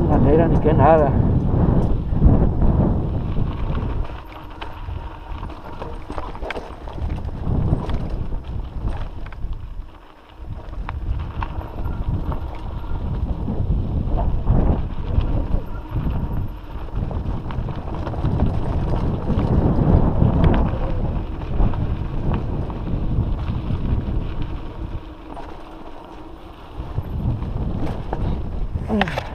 manera ni que nada. Mm.